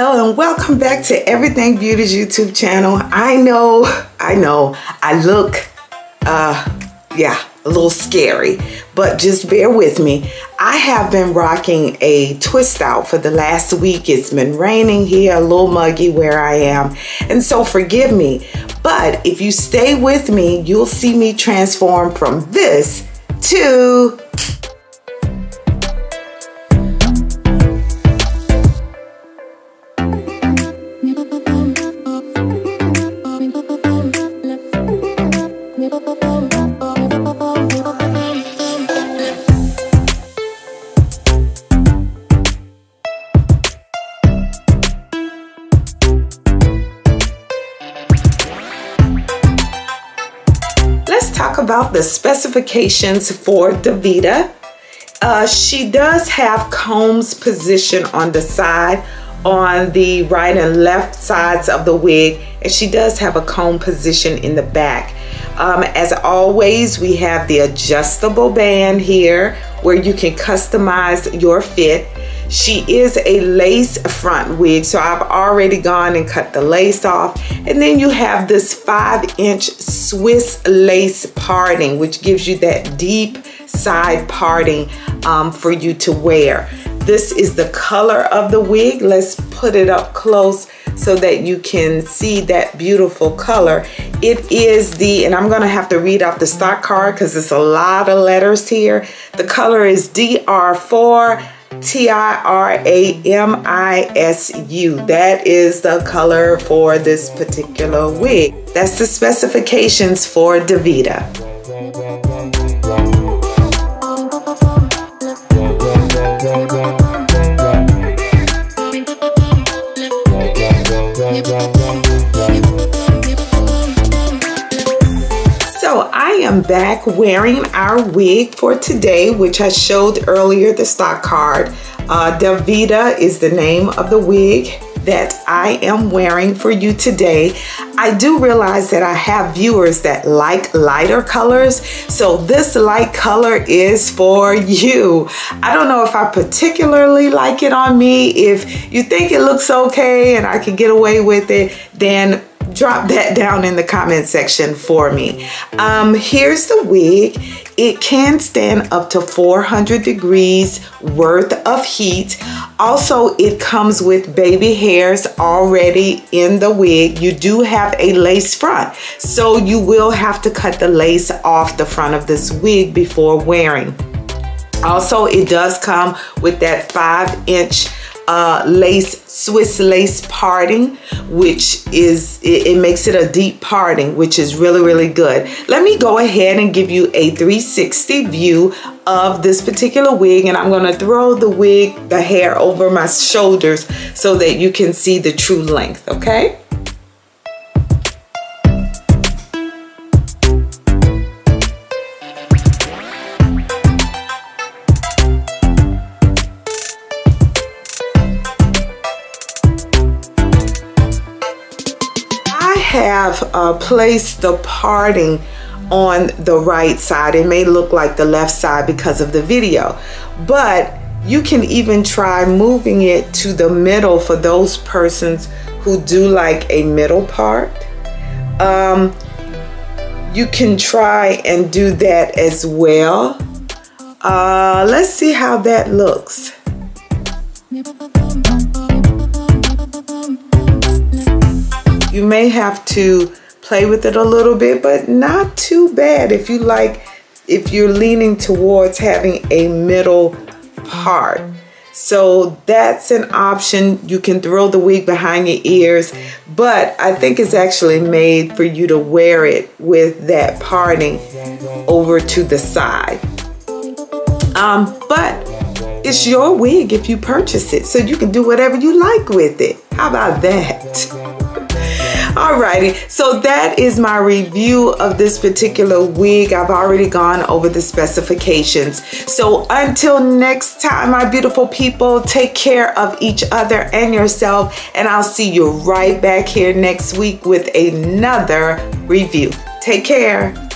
Hello and welcome back to Everything Beauty's YouTube channel. I know, I know, I look, uh, yeah, a little scary, but just bear with me. I have been rocking a twist out for the last week. It's been raining here, a little muggy where I am, and so forgive me. But if you stay with me, you'll see me transform from this to about the specifications for Davita. Uh, she does have combs position on the side, on the right and left sides of the wig, and she does have a comb position in the back. Um, as always, we have the adjustable band here where you can customize your fit. She is a lace front wig, so I've already gone and cut the lace off. And then you have this five inch Swiss lace parting, which gives you that deep side parting um, for you to wear. This is the color of the wig. Let's put it up close so that you can see that beautiful color. It is the, and I'm gonna have to read off the stock card because it's a lot of letters here. The color is DR4 T-I-R-A-M-I-S-U. That is the color for this particular wig. That's the specifications for Davita. am back wearing our wig for today, which I showed earlier the stock card. Uh, Davita is the name of the wig that I am wearing for you today. I do realize that I have viewers that like lighter colors, so this light color is for you. I don't know if I particularly like it on me. If you think it looks okay and I can get away with it, then drop that down in the comment section for me. Um, here's the wig. It can stand up to 400 degrees worth of heat. Also, it comes with baby hairs already in the wig. You do have a lace front, so you will have to cut the lace off the front of this wig before wearing. Also, it does come with that five inch uh, lace, Swiss lace parting, which is, it, it makes it a deep parting, which is really, really good. Let me go ahead and give you a 360 view of this particular wig and I'm gonna throw the wig, the hair over my shoulders so that you can see the true length, okay? Have uh, placed the parting on the right side. It may look like the left side because of the video, but you can even try moving it to the middle for those persons who do like a middle part. Um, you can try and do that as well. Uh, let's see how that looks. You may have to play with it a little bit, but not too bad if you like, if you're leaning towards having a middle part. So that's an option. You can throw the wig behind your ears, but I think it's actually made for you to wear it with that parting over to the side. Um, but it's your wig if you purchase it, so you can do whatever you like with it. How about that? Alrighty, so that is my review of this particular wig. I've already gone over the specifications. So until next time, my beautiful people, take care of each other and yourself, and I'll see you right back here next week with another review. Take care.